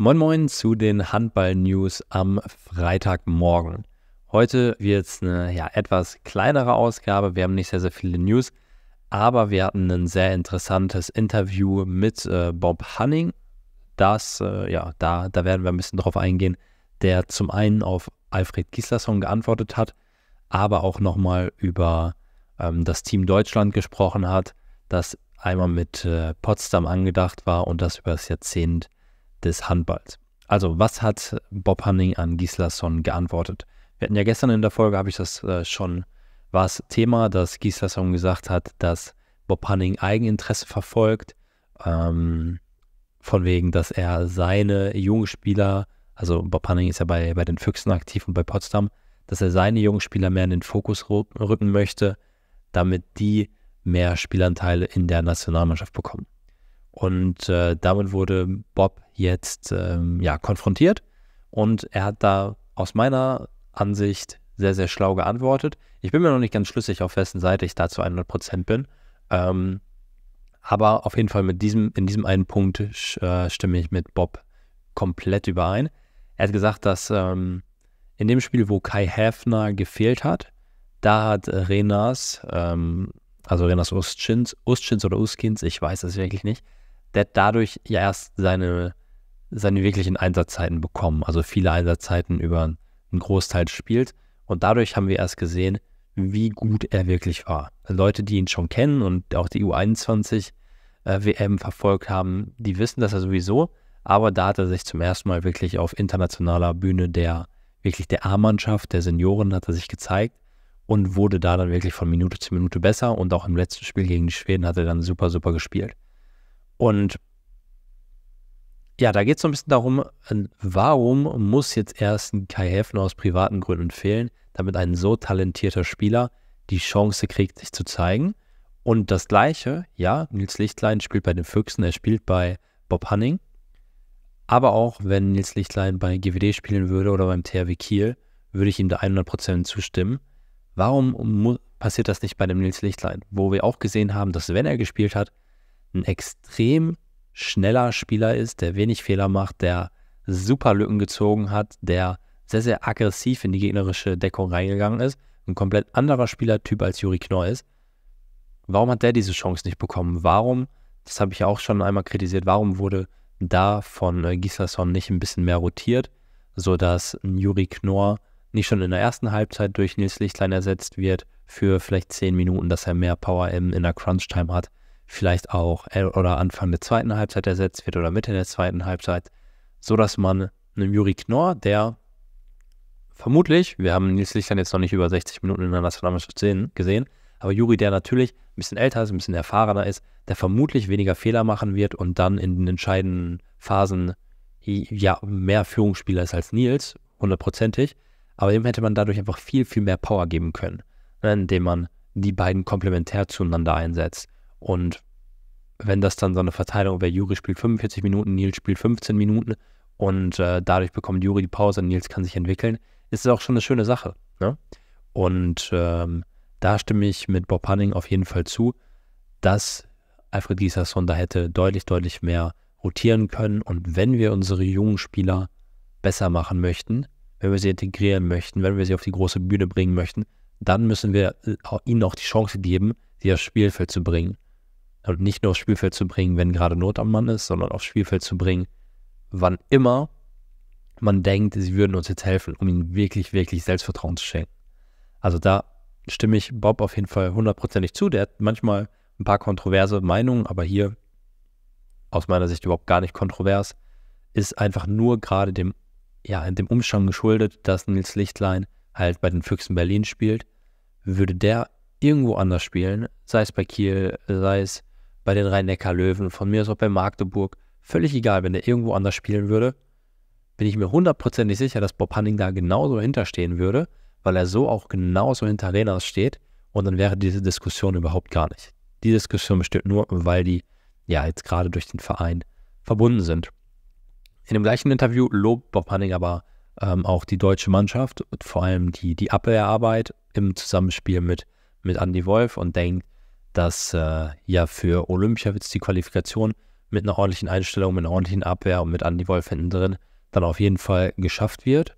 Moin Moin zu den Handball-News am Freitagmorgen. Heute wird es eine ja, etwas kleinere Ausgabe. Wir haben nicht sehr, sehr viele News, aber wir hatten ein sehr interessantes Interview mit äh, Bob Hunning. Das, äh, ja, da, da werden wir ein bisschen drauf eingehen, der zum einen auf Alfred Gislason geantwortet hat, aber auch nochmal über ähm, das Team Deutschland gesprochen hat, das einmal mit äh, Potsdam angedacht war und das über das Jahrzehnt des Handballs. Also, was hat Bob Hanning an Gislason geantwortet? Wir hatten ja gestern in der Folge, habe ich das äh, schon, war es Thema, dass Gislason gesagt hat, dass Bob Hanning Eigeninteresse verfolgt, ähm, von wegen, dass er seine jungen Spieler, also Bob Hanning ist ja bei, bei den Füchsen aktiv und bei Potsdam, dass er seine jungen Spieler mehr in den Fokus rücken möchte, damit die mehr Spielanteile in der Nationalmannschaft bekommen. Und äh, damit wurde Bob jetzt ähm, ja, konfrontiert und er hat da aus meiner Ansicht sehr, sehr schlau geantwortet. Ich bin mir noch nicht ganz schlüssig, auf wessen Seite ich da zu 100% bin. Ähm, aber auf jeden Fall mit diesem, in diesem einen Punkt äh, stimme ich mit Bob komplett überein. Er hat gesagt, dass ähm, in dem Spiel, wo Kai Häfner gefehlt hat, da hat Renas, ähm, also Renas Ustschins, Ustschins oder Uskins, ich weiß es wirklich nicht, der hat dadurch ja erst seine, seine wirklichen Einsatzzeiten bekommen. Also viele Einsatzzeiten über einen Großteil des Spiels. Und dadurch haben wir erst gesehen, wie gut er wirklich war. Leute, die ihn schon kennen und auch die U21 äh, verfolgt haben, die wissen das ja sowieso. Aber da hat er sich zum ersten Mal wirklich auf internationaler Bühne der wirklich der A-Mannschaft, der Senioren hat er sich gezeigt und wurde da dann wirklich von Minute zu Minute besser. Und auch im letzten Spiel gegen die Schweden hat er dann super, super gespielt. Und ja, da geht es so ein bisschen darum, warum muss jetzt erst ein Kai Häfner aus privaten Gründen fehlen, damit ein so talentierter Spieler die Chance kriegt, sich zu zeigen. Und das Gleiche, ja, Nils Lichtlein spielt bei den Füchsen, er spielt bei Bob Hanning. Aber auch wenn Nils Lichtlein bei GWD spielen würde oder beim THW Kiel, würde ich ihm da 100% zustimmen. Warum passiert das nicht bei dem Nils Lichtlein? Wo wir auch gesehen haben, dass wenn er gespielt hat, ein extrem schneller Spieler ist, der wenig Fehler macht, der super Lücken gezogen hat, der sehr, sehr aggressiv in die gegnerische Deckung reingegangen ist, ein komplett anderer Spielertyp als Juri Knorr ist. Warum hat der diese Chance nicht bekommen? Warum, das habe ich auch schon einmal kritisiert, warum wurde da von äh, nicht ein bisschen mehr rotiert, sodass Juri Knorr nicht schon in der ersten Halbzeit durch Nils Lichtlein ersetzt wird für vielleicht zehn Minuten, dass er mehr Power in, in der Crunch-Time hat vielleicht auch oder Anfang der zweiten Halbzeit ersetzt wird oder Mitte der zweiten Halbzeit, sodass man einen Juri Knorr, der vermutlich, wir haben Nils Lichtern jetzt noch nicht über 60 Minuten in der Nationalmannschaft gesehen, aber Juri, der natürlich ein bisschen älter ist, ein bisschen erfahrener ist, der vermutlich weniger Fehler machen wird und dann in den entscheidenden Phasen ja mehr Führungsspieler ist als Nils, hundertprozentig. Aber dem hätte man dadurch einfach viel, viel mehr Power geben können, ne, indem man die beiden komplementär zueinander einsetzt. Und wenn das dann so eine Verteilung wäre, Juri spielt 45 Minuten, Nils spielt 15 Minuten und äh, dadurch bekommt Juri die Pause und Nils kann sich entwickeln, ist es auch schon eine schöne Sache. Ne? Und ähm, da stimme ich mit Bob Hanning auf jeden Fall zu, dass Alfred Gislason da hätte deutlich, deutlich mehr rotieren können. Und wenn wir unsere jungen Spieler besser machen möchten, wenn wir sie integrieren möchten, wenn wir sie auf die große Bühne bringen möchten, dann müssen wir äh, ihnen auch die Chance geben, sie aufs Spielfeld zu bringen und nicht nur aufs Spielfeld zu bringen, wenn gerade Not am Mann ist, sondern aufs Spielfeld zu bringen, wann immer man denkt, sie würden uns jetzt helfen, um ihnen wirklich, wirklich Selbstvertrauen zu schenken. Also da stimme ich Bob auf jeden Fall hundertprozentig zu. Der hat manchmal ein paar kontroverse Meinungen, aber hier aus meiner Sicht überhaupt gar nicht kontrovers. Ist einfach nur gerade dem, ja, dem Umstand geschuldet, dass Nils Lichtlein halt bei den Füchsen Berlin spielt. Würde der irgendwo anders spielen, sei es bei Kiel, sei es bei den Rhein-Neckar-Löwen, von mir aus auch bei Magdeburg, völlig egal, wenn er irgendwo anders spielen würde, bin ich mir hundertprozentig sicher, dass Bob Hanning da genauso hinterstehen würde, weil er so auch genauso hinter Renas steht und dann wäre diese Diskussion überhaupt gar nicht. Die Diskussion besteht nur, weil die ja jetzt gerade durch den Verein verbunden sind. In dem gleichen Interview lobt Bob Hanning aber ähm, auch die deutsche Mannschaft und vor allem die, die Abwehrarbeit im Zusammenspiel mit, mit Andy Wolf und denkt, dass äh, ja für Olympia wird es die Qualifikation mit einer ordentlichen Einstellung, mit einer ordentlichen Abwehr und mit Andy Wolf hinten drin dann auf jeden Fall geschafft wird.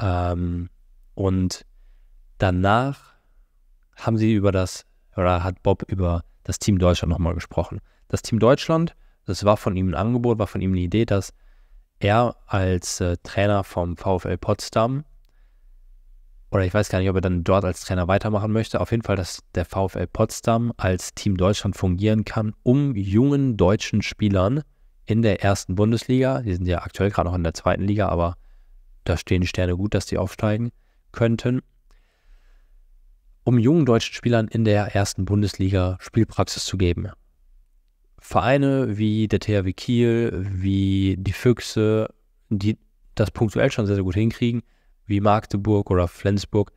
Ähm, und danach haben sie über das, oder hat Bob über das Team Deutschland nochmal gesprochen. Das Team Deutschland, das war von ihm ein Angebot, war von ihm eine Idee, dass er als äh, Trainer vom VfL Potsdam, oder ich weiß gar nicht, ob er dann dort als Trainer weitermachen möchte, auf jeden Fall, dass der VfL Potsdam als Team Deutschland fungieren kann, um jungen deutschen Spielern in der ersten Bundesliga, die sind ja aktuell gerade noch in der zweiten Liga, aber da stehen die Sterne gut, dass die aufsteigen könnten, um jungen deutschen Spielern in der ersten Bundesliga Spielpraxis zu geben. Vereine wie der THW Kiel, wie die Füchse, die das punktuell schon sehr, sehr gut hinkriegen, wie Magdeburg oder Flensburg,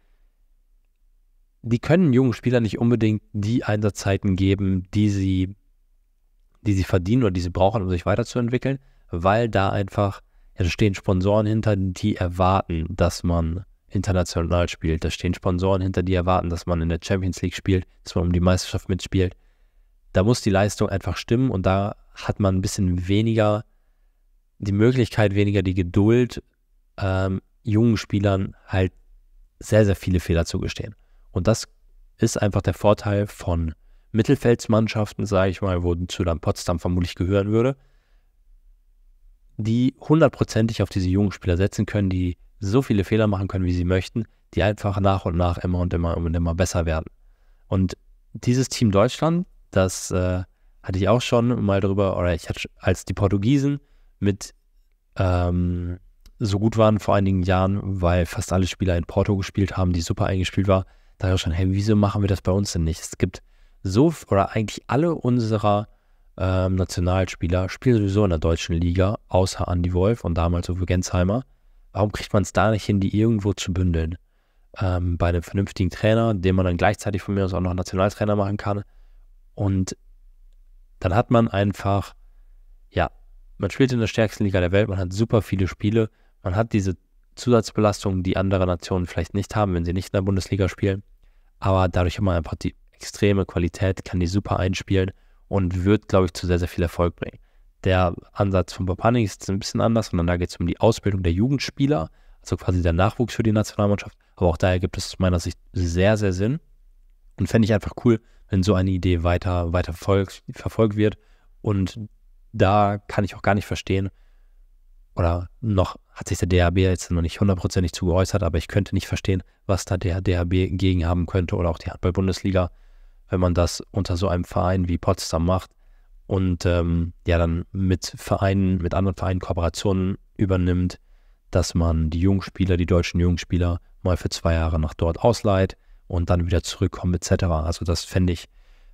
die können jungen Spielern nicht unbedingt die Einsatzzeiten geben, die sie, die sie verdienen oder die sie brauchen, um sich weiterzuentwickeln, weil da einfach, ja, da stehen Sponsoren hinter, die erwarten, dass man international spielt. Da stehen Sponsoren hinter, die erwarten, dass man in der Champions League spielt, dass man um die Meisterschaft mitspielt da muss die Leistung einfach stimmen und da hat man ein bisschen weniger die Möglichkeit, weniger die Geduld, ähm, jungen Spielern halt sehr, sehr viele Fehler zugestehen. Und das ist einfach der Vorteil von Mittelfeldsmannschaften, sage ich mal, wozu dann Potsdam vermutlich gehören würde, die hundertprozentig auf diese jungen Spieler setzen können, die so viele Fehler machen können, wie sie möchten, die einfach nach und nach immer und immer und immer besser werden. Und dieses Team Deutschland, das äh, hatte ich auch schon mal drüber, oder ich hatte, als die Portugiesen mit ähm, so gut waren vor einigen Jahren, weil fast alle Spieler in Porto gespielt haben, die super eingespielt war, da ich schon, hey, wieso machen wir das bei uns denn nicht? Es gibt so, oder eigentlich alle unserer ähm, Nationalspieler spielen sowieso in der deutschen Liga, außer Andy Wolf und damals Uwe Gensheimer. Warum kriegt man es da nicht hin, die irgendwo zu bündeln? Ähm, bei einem vernünftigen Trainer, den man dann gleichzeitig von mir aus auch noch Nationaltrainer machen kann, und dann hat man einfach, ja, man spielt in der stärksten Liga der Welt, man hat super viele Spiele, man hat diese Zusatzbelastungen, die andere Nationen vielleicht nicht haben, wenn sie nicht in der Bundesliga spielen. Aber dadurch hat man einfach die extreme Qualität, kann die super einspielen und wird, glaube ich, zu sehr, sehr viel Erfolg bringen. Der Ansatz von Papanik ist ein bisschen anders, sondern da geht es um die Ausbildung der Jugendspieler, also quasi der Nachwuchs für die Nationalmannschaft. Aber auch daher gibt es aus meiner Sicht sehr, sehr Sinn. Und fände ich einfach cool, wenn so eine Idee weiter, weiter verfolgt, verfolgt wird. Und da kann ich auch gar nicht verstehen, oder noch hat sich der DHB jetzt noch nicht hundertprozentig zu geäußert, aber ich könnte nicht verstehen, was da der DHB gegen haben könnte oder auch die Handball-Bundesliga, wenn man das unter so einem Verein wie Potsdam macht und ähm, ja dann mit Vereinen, mit anderen Vereinen Kooperationen übernimmt, dass man die Jungspieler, die deutschen Jungspieler mal für zwei Jahre nach dort ausleiht, und dann wieder zurückkommen etc. Also das fände ich,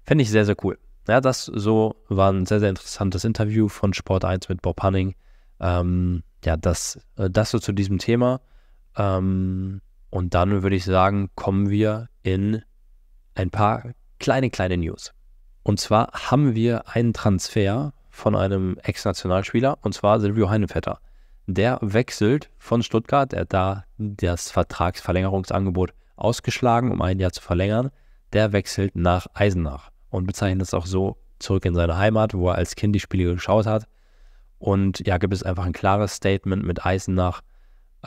fänd ich sehr, sehr cool. Ja, das so war ein sehr, sehr interessantes Interview von Sport 1 mit Bob Hanning. Ähm, ja, das, äh, das so zu diesem Thema. Ähm, und dann würde ich sagen, kommen wir in ein paar kleine, kleine News. Und zwar haben wir einen Transfer von einem Ex-Nationalspieler, und zwar Silvio Heinevetter. Der wechselt von Stuttgart, er hat da das Vertragsverlängerungsangebot ausgeschlagen, um ein Jahr zu verlängern. Der wechselt nach Eisenach und bezeichnet es auch so zurück in seine Heimat, wo er als Kind die Spiele geschaut hat. Und ja, gibt es einfach ein klares Statement mit Eisenach,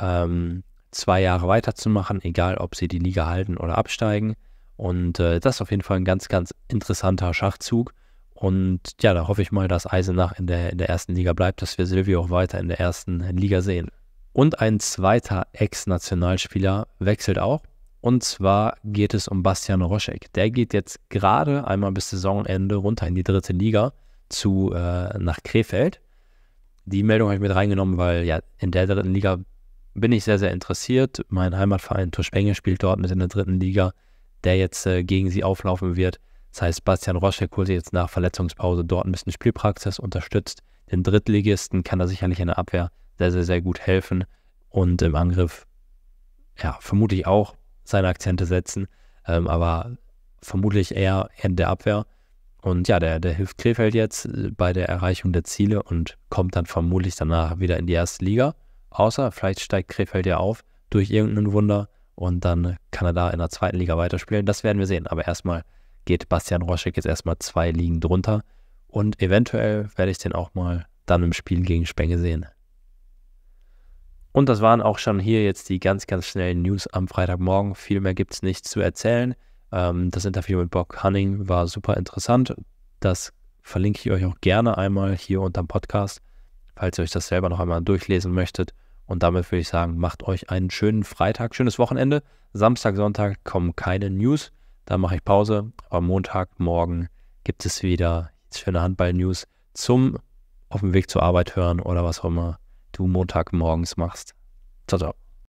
ähm, zwei Jahre weiterzumachen, egal ob sie die Liga halten oder absteigen. Und äh, das ist auf jeden Fall ein ganz, ganz interessanter Schachzug. Und ja, da hoffe ich mal, dass Eisenach in der, in der ersten Liga bleibt, dass wir Silvio auch weiter in der ersten Liga sehen. Und ein zweiter Ex-Nationalspieler wechselt auch. Und zwar geht es um Bastian Roschek. Der geht jetzt gerade einmal bis Saisonende runter in die dritte Liga zu äh, nach Krefeld. Die Meldung habe ich mit reingenommen, weil ja in der dritten Liga bin ich sehr, sehr interessiert. Mein Heimatverein Tuschbenge spielt dort mit in der dritten Liga, der jetzt äh, gegen sie auflaufen wird. Das heißt, Bastian Roschek holt sich jetzt nach Verletzungspause dort ein bisschen Spielpraxis, unterstützt den Drittligisten, kann da sicherlich in der Abwehr sehr, sehr, sehr gut helfen und im Angriff, ja, vermute ich auch seine Akzente setzen, ähm, aber vermutlich eher in der Abwehr. Und ja, der, der hilft Krefeld jetzt äh, bei der Erreichung der Ziele und kommt dann vermutlich danach wieder in die erste Liga. Außer vielleicht steigt Krefeld ja auf durch irgendein Wunder und dann kann er da in der zweiten Liga weiterspielen. Das werden wir sehen. Aber erstmal geht Bastian Roschek jetzt erstmal zwei Ligen drunter Und eventuell werde ich den auch mal dann im Spiel gegen Spenge sehen. Und das waren auch schon hier jetzt die ganz, ganz schnellen News am Freitagmorgen. Viel mehr gibt es nicht zu erzählen. Ähm, das Interview mit Bob Hunning war super interessant. Das verlinke ich euch auch gerne einmal hier unter dem Podcast, falls ihr euch das selber noch einmal durchlesen möchtet. Und damit würde ich sagen, macht euch einen schönen Freitag, schönes Wochenende. Samstag, Sonntag kommen keine News. Da mache ich Pause. Aber Montagmorgen gibt es wieder schöne Handball-News zum auf dem Weg zur Arbeit hören oder was auch immer du Montagmorgens machst. Ciao, ciao.